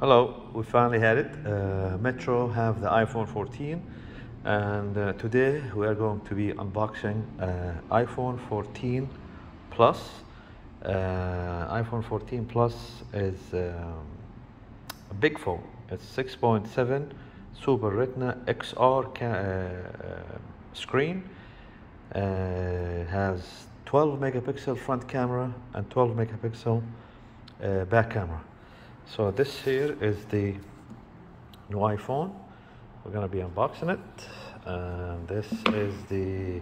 Hello, we finally had it. Uh, Metro have the iPhone 14 and uh, today we are going to be unboxing uh, iPhone 14 Plus. Uh, iPhone 14 Plus is um, a big phone. It's 6.7 Super Retina XR uh, screen. Uh, it has 12 megapixel front camera and 12 megapixel back camera. So this here is the new iPhone. We're gonna be unboxing it. And this is the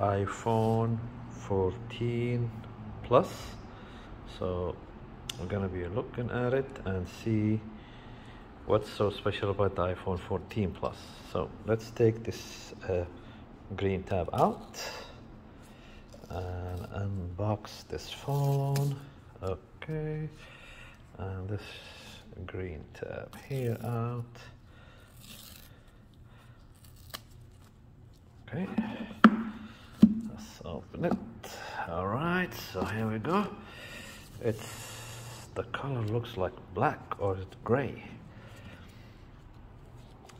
iPhone 14 Plus. So we're gonna be looking at it and see what's so special about the iPhone 14 Plus. So let's take this uh, green tab out and unbox this phone. Okay and this green tab here out. Okay, let's open it. All right, so here we go. It's the color looks like black or it's gray.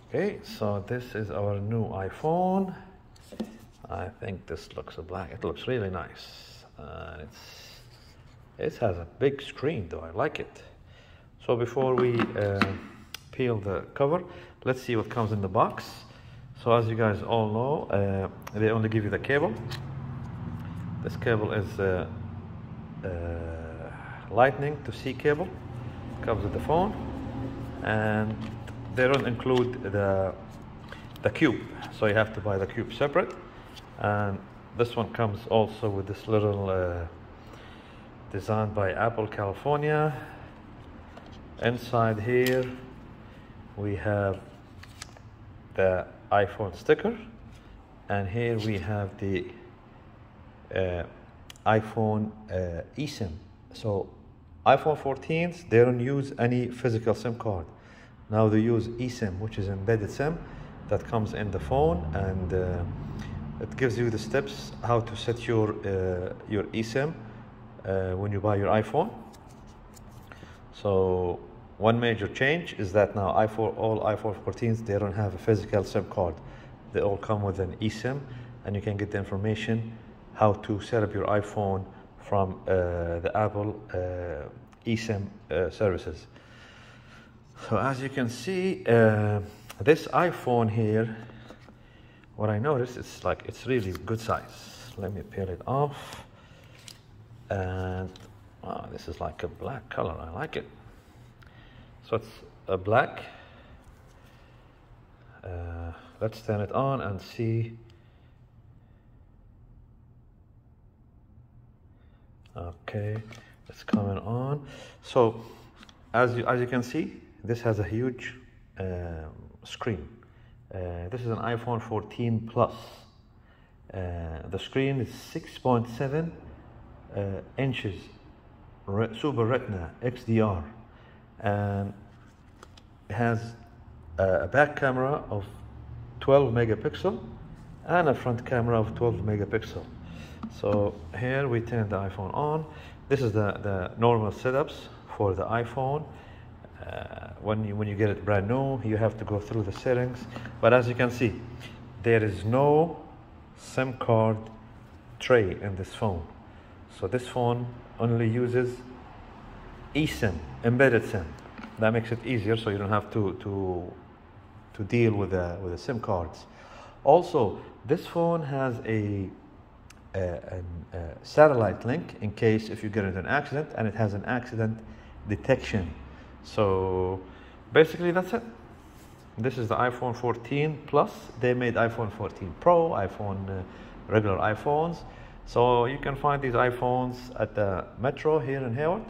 Okay, so this is our new iPhone. I think this looks black. It looks really nice. Uh, it's it has a big screen though. I like it. So before we uh, peel the cover, let's see what comes in the box. So as you guys all know, uh, they only give you the cable. This cable is uh, uh Lightning to C cable. Comes with the phone, and they don't include the the cube, so you have to buy the cube separate. And this one comes also with this little uh, designed by Apple California. Inside here we have the iPhone sticker and here we have the uh, iPhone uh, eSIM. So iPhone 14s they don't use any physical SIM card. Now they use eSIM which is embedded SIM that comes in the phone and uh, it gives you the steps how to set your uh, your eSIM uh, when you buy your iPhone so one major change is that now all iPhone 14s, they don't have a physical SIM card. They all come with an eSIM and you can get the information how to set up your iPhone from uh, the Apple uh, eSIM uh, services. So as you can see, uh, this iPhone here, what I noticed, it's like, it's really good size. Let me peel it off. And wow, this is like a black color, I like it. So it's a black. Uh, let's turn it on and see. Okay, it's coming on. So as you, as you can see, this has a huge um, screen. Uh, this is an iPhone 14 Plus. Uh, the screen is 6.7 uh, inches Super Retina XDR and has a back camera of 12 megapixel and a front camera of 12 megapixel. So here we turn the iPhone on. This is the, the normal setups for the iPhone. Uh, when, you, when you get it brand new, you have to go through the settings. But as you can see, there is no SIM card tray in this phone. So this phone only uses eSIM, embedded SIM. That makes it easier so you don't have to, to, to deal with the, with the SIM cards. Also, this phone has a, a, a, a satellite link in case if you get into an accident and it has an accident detection. So basically that's it. This is the iPhone 14 Plus. They made iPhone 14 Pro, iPhone, uh, regular iPhones. So you can find these iPhones at the Metro here in Hayward.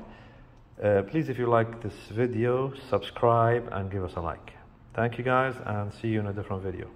Uh, please, if you like this video, subscribe and give us a like. Thank you guys and see you in a different video.